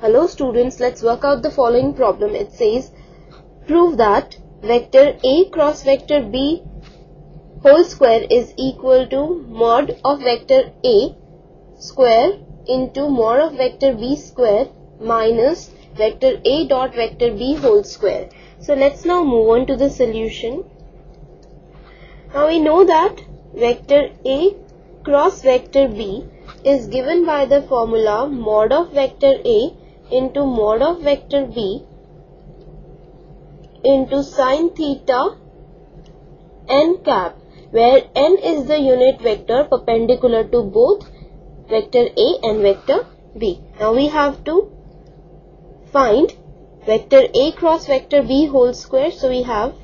Hello students, let's work out the following problem. It says, prove that vector A cross vector B whole square is equal to mod of vector A square into mod of vector B square minus vector A dot vector B whole square. So let's now move on to the solution. Now we know that vector A cross vector B is given by the formula mod of vector A into mod of vector B into sine theta n cap where n is the unit vector perpendicular to both vector A and vector B. Now we have to find vector A cross vector B whole square. So we have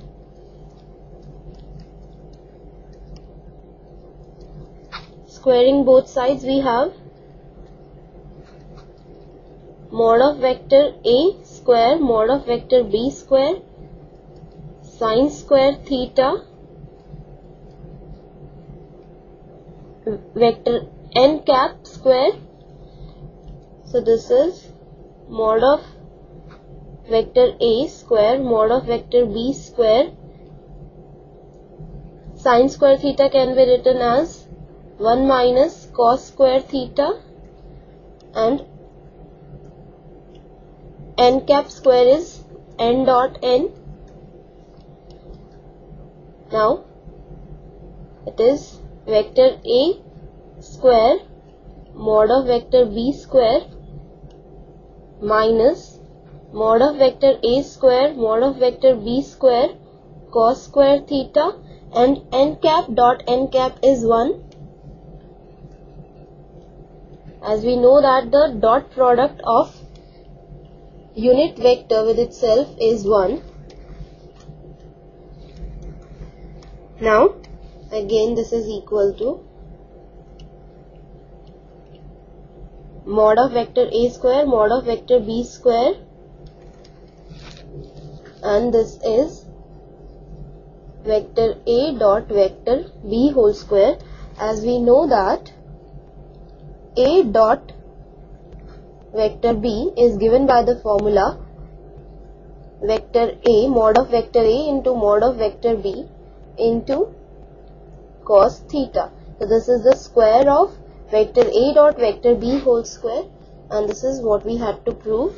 squaring both sides we have mod of vector A square mod of vector B square sine square theta vector n cap square. So this is mod of vector A square mod of vector B square. Sine square theta can be written as 1 minus cos square theta and n cap square is n dot n. Now it is vector A square mod of vector B square minus mod of vector A square mod of vector B square cos square theta and n cap dot n cap is 1 as we know that the dot product of unit vector with itself is 1 now again this is equal to mod of vector a square mod of vector b square and this is vector a dot vector b whole square. As we know that a dot vector b is given by the formula vector a mod of vector a into mod of vector b into cos theta. So this is the square of vector a dot vector b whole square and this is what we had to prove.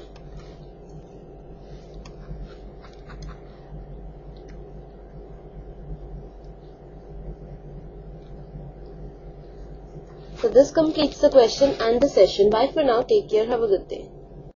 So this completes the question and the session. Bye for now. Take care. Have a good day.